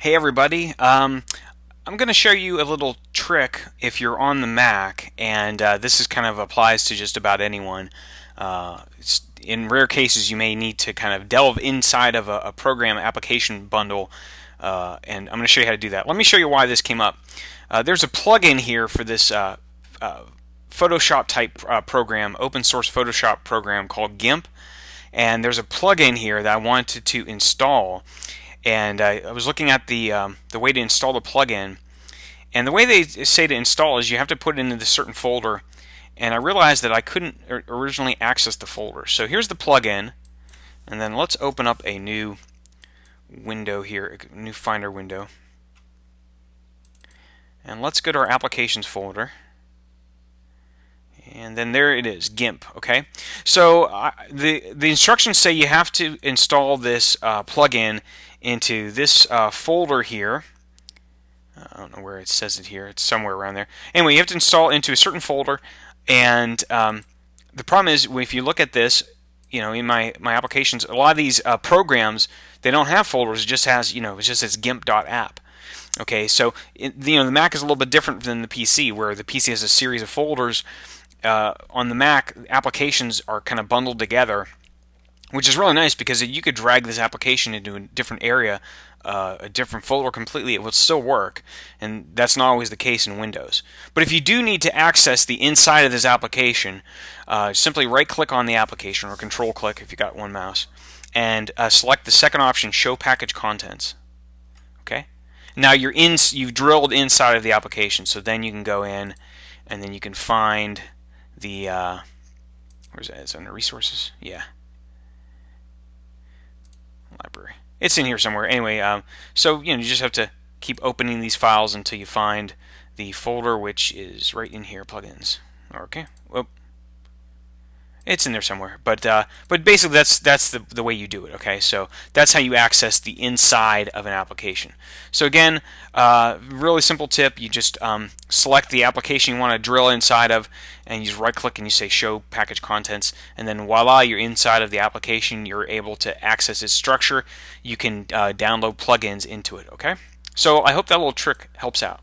Hey everybody, um, I'm going to show you a little trick if you're on the Mac, and uh, this is kind of applies to just about anyone. Uh, in rare cases, you may need to kind of delve inside of a, a program application bundle, uh, and I'm going to show you how to do that. Let me show you why this came up. Uh, there's a plugin here for this uh, uh, Photoshop type program, open source Photoshop program called GIMP, and there's a plugin here that I wanted to install and I, I was looking at the um, the way to install the plugin, and the way they say to install is you have to put it into this certain folder, and I realized that I couldn't originally access the folder. So here's the plugin, and then let's open up a new window here, a new Finder window, and let's go to our Applications folder. And then there it is, GIMP. Okay, so uh, the the instructions say you have to install this uh, plugin into this uh, folder here. I don't know where it says it here. It's somewhere around there. Anyway, you have to install into a certain folder, and um, the problem is if you look at this, you know, in my my applications, a lot of these uh, programs they don't have folders. It just has you know it just says GIMP.app. Okay, so it, you know the Mac is a little bit different than the PC, where the PC has a series of folders. Uh, on the Mac, applications are kind of bundled together which is really nice because you could drag this application into a different area, uh, a different folder completely. It would still work, and that's not always the case in Windows. But if you do need to access the inside of this application, uh, simply right-click on the application or control-click if you got one mouse, and uh, select the second option, Show Package Contents. Okay. Now you're in. You've drilled inside of the application, so then you can go in, and then you can find the. Uh, where's that? It's under Resources. Yeah library. It's in here somewhere. Anyway, um, so you know you just have to keep opening these files until you find the folder, which is right in here, plugins. Okay. Well, it's in there somewhere, but uh, but basically that's that's the the way you do it. Okay, so that's how you access the inside of an application. So again, uh, really simple tip: you just um, select the application you want to drill inside of, and you just right-click and you say Show Package Contents, and then voila, you're inside of the application. You're able to access its structure. You can uh, download plugins into it. Okay, so I hope that little trick helps out.